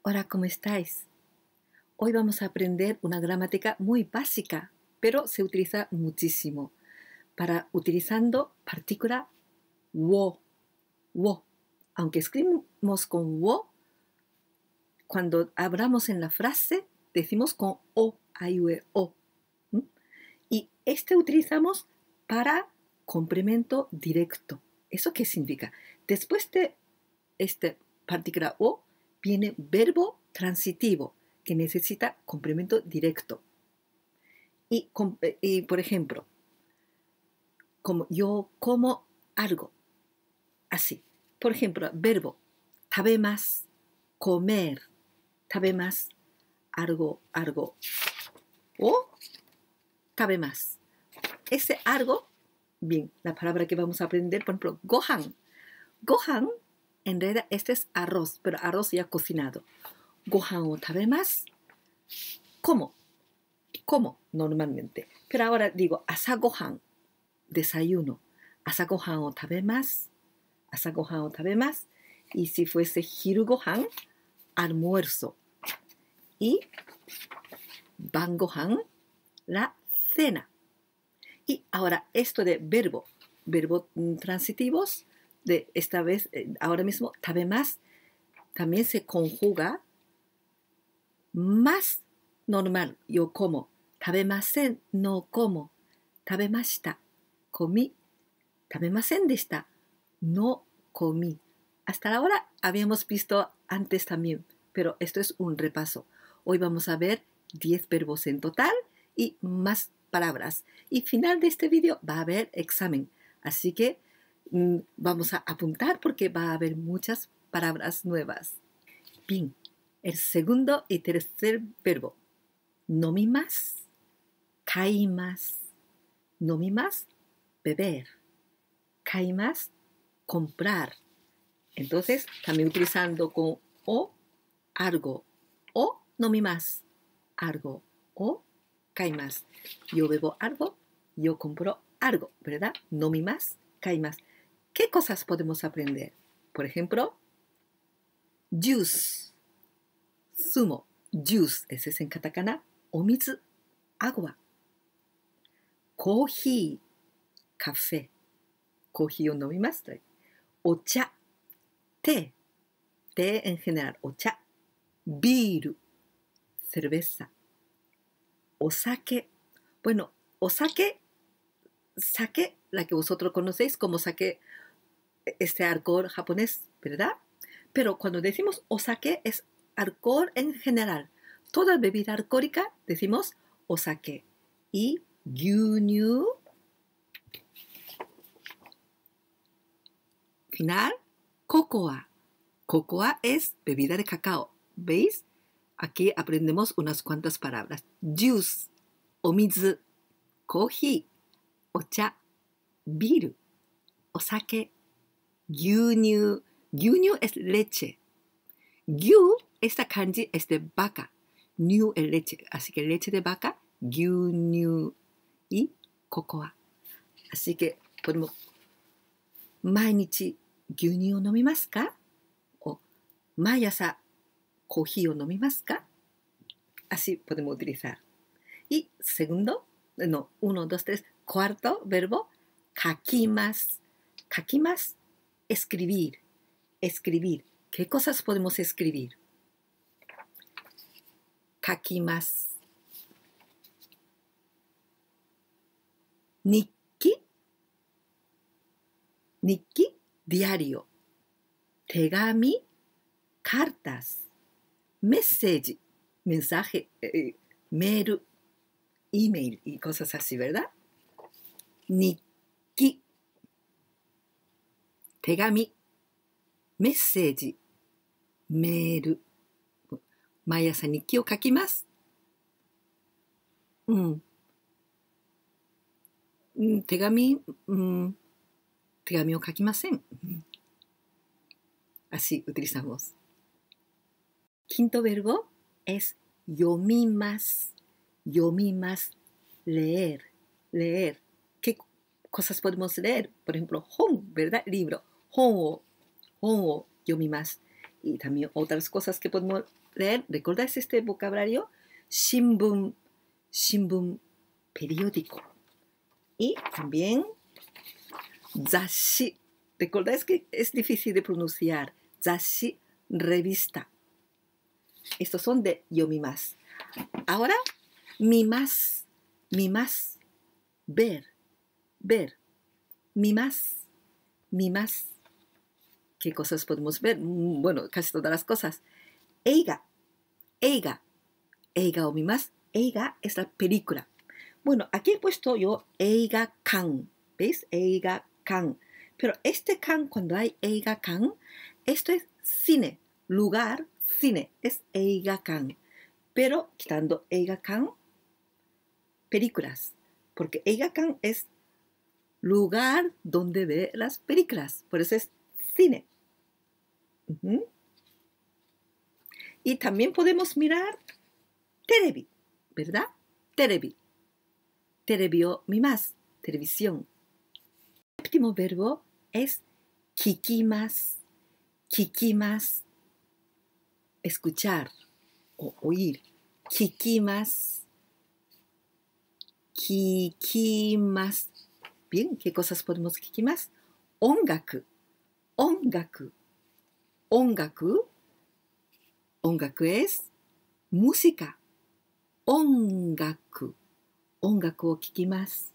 Hola, ¿cómo estáis? Hoy vamos a aprender una gramática muy básica, pero se utiliza muchísimo, para utilizando partícula wo, wo. Aunque escribimos con wo, cuando hablamos en la frase decimos con o, o. ¿Mm? Y este utilizamos para complemento directo. ¿Eso qué significa? Después de este partícula o, viene verbo transitivo que necesita complemento directo. Y, y, por ejemplo, como yo como algo, así. Por ejemplo, verbo tabemas, comer, tabemas, algo, algo. O tabemas. Ese algo, bien, la palabra que vamos a aprender, por ejemplo, gohan. Gohan en realidad este es arroz, pero arroz ya cocinado. Gohan o tabemas. ¿Cómo? ¿Cómo? Normalmente. Pero ahora digo asa gohan, desayuno. Asa gohan o tabemas. Asa o tabemas. Y si fuese hiru almuerzo. Y ban gohan, la cena. Y ahora esto de verbo, verbos transitivos, de esta vez, eh, ahora mismo, más también se conjuga más normal, yo como, tabemasen, no como, tabemashita, comí, tabemasen de esta, no comí. Hasta ahora habíamos visto antes también, pero esto es un repaso. Hoy vamos a ver 10 verbos en total y más palabras. Y final de este vídeo va a haber examen. Así que vamos a apuntar porque va a haber muchas palabras nuevas. Bien, el segundo y tercer verbo. Nomimas, caimas. Nomimas, beber. Caimas, comprar. Entonces, también utilizando con o, algo. O nomimas, algo. O caimas. Yo bebo algo, yo compro algo, ¿verdad? Nomimas, caimas. ¿Qué cosas podemos aprender? Por ejemplo, juice, sumo, juice, ese es en katakana, omizu, agua, coffee, café, coffee o nomimasu, ocha, té, té en general, ocha, biru, cerveza, osake, bueno, osake, sake, la que vosotros conocéis como sake este alcohol japonés, ¿verdad? Pero cuando decimos osake es alcohol en general. Toda bebida alcohólica decimos osake. Y gyunyu. Final, cocoa. Cocoa es bebida de cacao. ¿Veis? Aquí aprendemos unas cuantas palabras. Juice, omizu, coffee, ocha, biru, osake, Gyunyu. Gyunyu es leche. Gyu, esta kanji es de vaca. New es leche. Así que leche de vaca, gyunyu. Y cocoa. Así que podemos. Mainichi gyunyu o nomimasu? O mayasa coffee o nomimasu? Así podemos utilizar. Y segundo, no, uno, dos, tres, cuarto verbo, kakimas. Kakimas escribir, escribir. ¿Qué cosas podemos escribir? Kakimas. Nikki. Nikki, diario. Tegami, cartas. Message, mensaje, eh, mail, email y cosas así, ¿verdad? Nikki. 手紙、メッセージ、メール。毎朝日記を書きます。うん。うん、手紙、うん、手紙を書きません。Así utilizamos. Quinto verbo es 読みます。読みます。leer, leer. ¿Qué cosas podemos leer? Por ejemplo, 本, ¿verdad? Libro. 本を、本を yomimas. Y también otras cosas que podemos leer. ¿Recordáis este vocabulario? Shimbun, shimbun, periódico. Y también zashi. ¿Recordáis que es difícil de pronunciar? Zashi, revista. Estos son de yomimas. Ahora, mimas, mimas, ver, ver, mimas, mimas. ¿Qué cosas podemos ver? Mm, bueno, casi todas las cosas. Eiga, eiga, eiga o mimas. Eiga es la película. Bueno, aquí he puesto yo eiga kan. ¿Veis? Eiga kan. Pero este kan, cuando hay eiga kan, esto es cine, lugar, cine, es eiga kan. Pero quitando eiga kan, películas. Porque eiga kan es lugar donde ve las películas. Por eso es cine. Y también podemos mirar televi, ¿verdad? Televi. Televio mimas, televisión. El último verbo es kikimas, kikimas, escuchar o oír. Kikimas, kikimas. Bien, ¿qué cosas podemos kikimas? Ongaku, ongaku, ongaku. Ongaku es música. Ongaku. Ongaku o kikimas.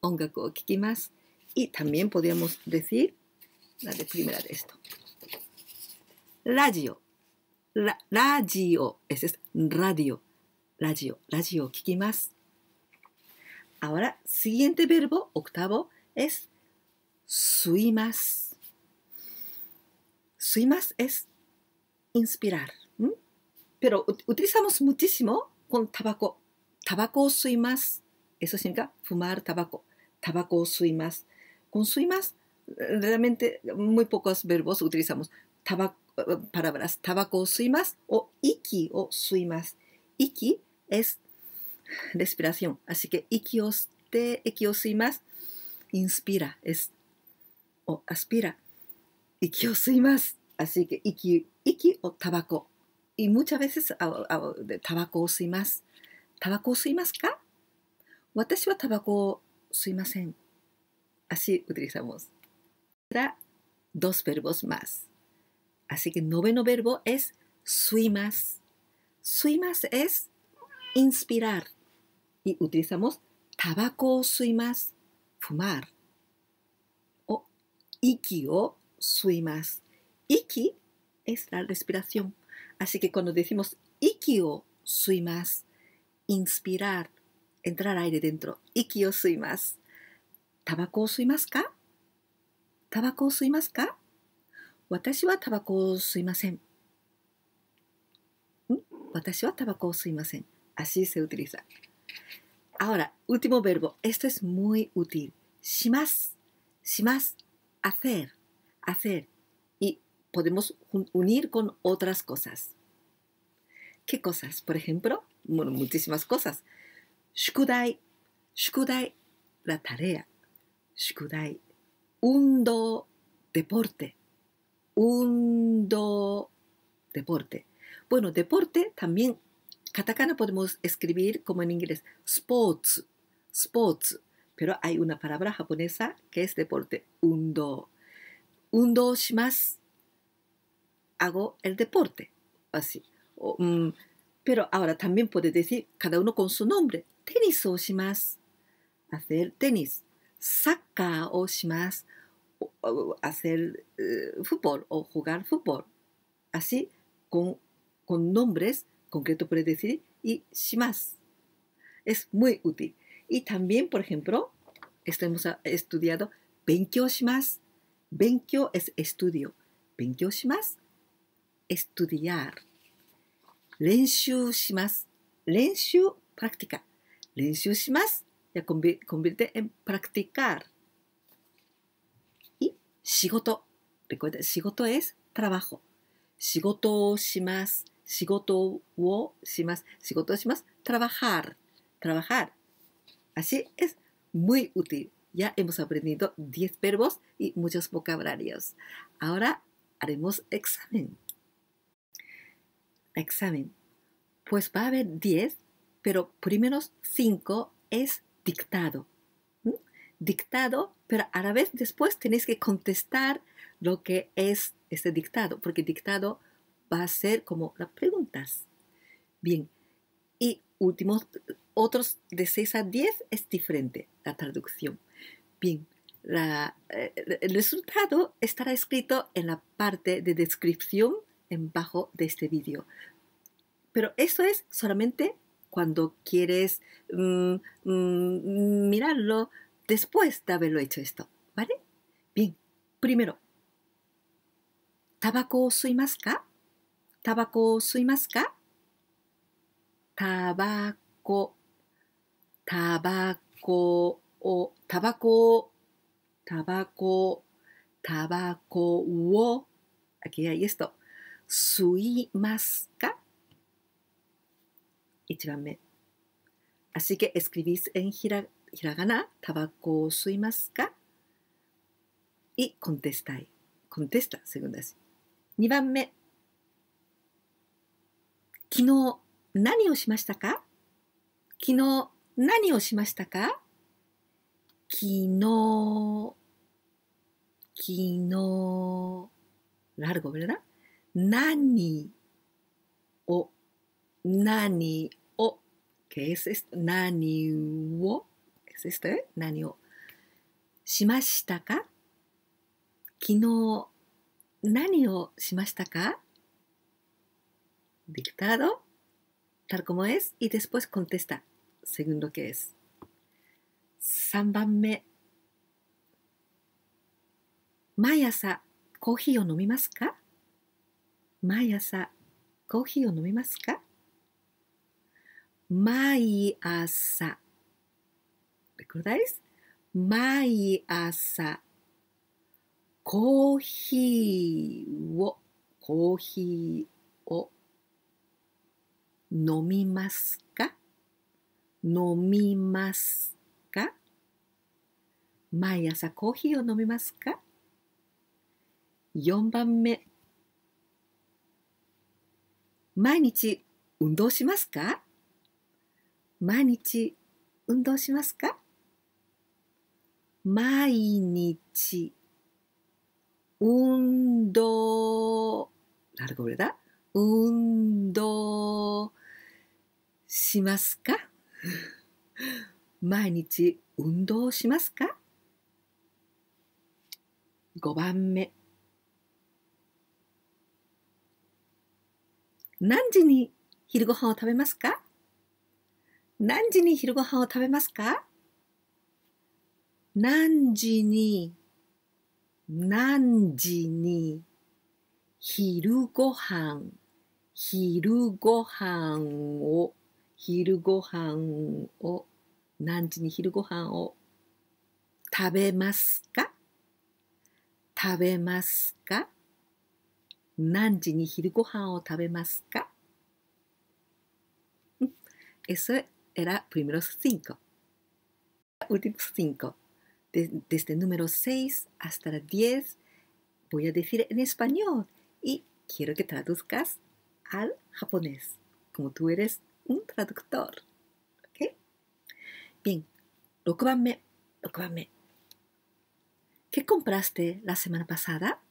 Ongaku o kikimas. Y también podríamos decir la de primera de esto. Radio. La, radio. Ese es radio. Radio. Radio. Kikimas. Ahora, siguiente verbo, octavo, es suimas. Suimas es inspirar. Pero utilizamos muchísimo con tabaco. Tabaco suimas. Eso significa fumar tabaco. Tabaco suimas. Con suimas, realmente muy pocos verbos utilizamos. Tabaco, palabras tabaco suimas o iki o suimas. Iki es respiración. Así que iki o te, iki inspira, es o aspira. Iki o suimas. Así que iki, iki o tabaco. Y muchas veces tabaco o suimas. ¿Tabaco o suimas ka? Watashi wa tabaco suimasen. Así utilizamos. Dos verbos más. Así que el noveno verbo es suimas. Suimas es inspirar. Y utilizamos tabaco o suimas, fumar. O iki o suimas. Iki es la respiración. Así que cuando decimos iki o suimas, inspirar, entrar aire dentro, iki o suimas. ¿Tabaco o suimas ka? ¿Tabaco o suimas ka? Watashi wa tabaco o suimasen. ¿Mm? Watashi tabaco o suimasen. Así se utiliza. Ahora, último verbo. Esto es muy útil. Shimas. Shimas. Hacer. Hacer podemos unir con otras cosas. ¿Qué cosas? Por ejemplo, bueno, muchísimas cosas. Shukudai, shukudai, la tarea. Shukudai, undo, deporte. Undo, deporte. Bueno, deporte también, katakana podemos escribir como en inglés, sports, sports. Pero hay una palabra japonesa que es deporte, undo. Undo shimasu Hago el deporte, así. Um, pero ahora también puede decir cada uno con su nombre. Tenis o shimasu. Hacer tenis. Saca o shimasu hacer eh, fútbol o jugar fútbol. Así, con, con nombres concretos puede decir y shimas. Es muy útil. Y también, por ejemplo, esto hemos estudiado benkyou shimasu. Benkyou es estudio. Benkyou shimasu, estudiar. Lenshu shimasu. Lenshu, práctica. Lenshu shimasu, ya convierte en practicar. 仕事。Recuerda, 仕事 es trabajo. 仕事をします。仕事をします。仕事をします。trabajar. trabajar. Así es muy útil. Ya hemos aprendido 10 verbos y muchos vocabularios. Ahora haremos examen. Examen. Pues va a haber 10, pero primeros 5 es dictado. Dictado, pero a la vez después tenéis que contestar lo que es este dictado, porque dictado va a ser como las preguntas. Bien, y últimos, otros de 6 a 10 es diferente la traducción. Bien, eh, el resultado estará escrito en la parte de descripción bajo de este vídeo. Pero eso es solamente cuando quieres mm, mm, mirarlo después de haberlo hecho esto, ¿vale? Bien, primero, ¿tabaco suimasu ka? ¿Tabaco suimasu ka? Tabaco, tabaco, o tabaco, tabaco, tabaco, o, aquí hay esto, すいますか一番目。あしげ escribís en ひら,ひらがな、タバコを吸いますかい、コンテスタイ。コンテスタ、セグンダス。二番目。昨日、何をしましたか？昨日、何をしましたか？昨日、昨日、ラルゴベルダ。何を何を ¿Qué es esto? 何を ¿Es esto? 何をしましたか昨日何をしましたか Dictado tal como es y después contesta según lo que es. 3番目毎朝コーヒーを飲みますか毎朝コーヒーを飲みますか？毎朝。¿Recordáis? 毎朝。コーヒーを、コーヒーを飲みますか？飲みますか？毎朝コーヒーを飲みますか ?4 番目。毎日運動しますか？毎日運動しますか？毎日運動 largo, ¿verdad? 運動しますか？毎日運動しますか ?5 番目何時に昼ご飯を食べますか？何時に昼ご飯を食べますか？何時に、何時に、昼ご飯、昼ご飯を、昼ご飯を、何時に昼ご飯を食べますか？食べますか？何時に昼ご飯を食べますか Eso era primeros cinco. Últimos cinco. desde el número 6 hasta el 10 voy a decir en español y quiero que traduzcas al japonés, como tú eres un traductor. ¿Ok? Bien, 6番目、6番目。¿Qué compraste la semana pasada?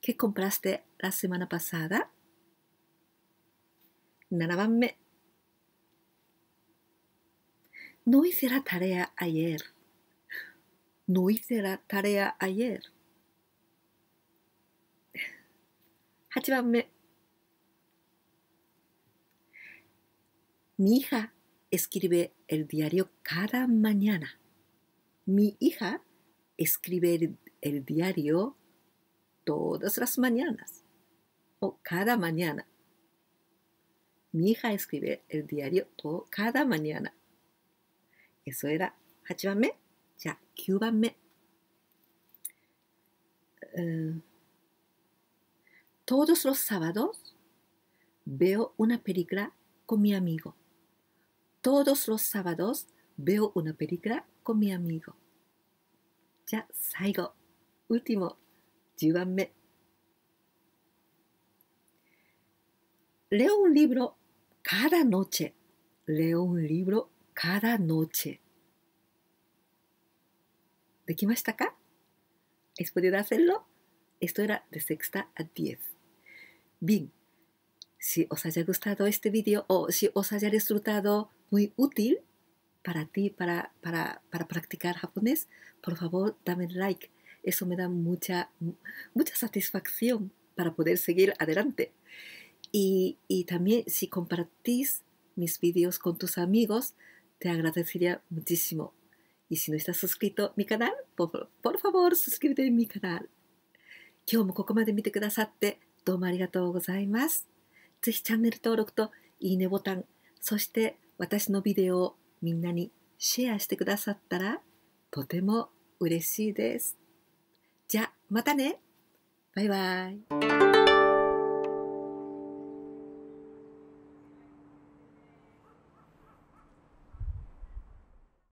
¿Qué compraste la semana pasada? 7番目。No hice la tarea ayer. No hice la tarea ayer. 8番目。Mi hija escribe el diario cada mañana. Mi hija escribe el, el diario todas las mañanas o cada mañana. Mi hija escribe el diario todo, cada mañana. Eso era 8番目。じゃあ9番目。Uh, todos los sábados veo una película con mi amigo. Todos los sábados veo una película con mi amigo. じゃあ最後、último 10番目。Leo un libro cada noche. Leo un libro cada noche. ¿De qué más acá? ¿Es podido hacerlo? Esto era de sexta a diez. Bien, si os haya gustado este vídeo o si os haya resultado muy útil para ti, para, para, para practicar japonés, por favor dame like. Eso me da mucha, mucha satisfacción para poder seguir adelante. Y, y también si compartís mis vídeos con tus amigos, te agradecería muchísimo. Y si no estás suscrito a mi canal, por, por favor, suscríbete a mi canal. 今日もここまで見てくださってどうもありがとうございます。ぜひチャンネル登録といいねボタン、そして私のビデオをみんなにシェアしてくださったらとても嬉しいです。またね。バイバイ。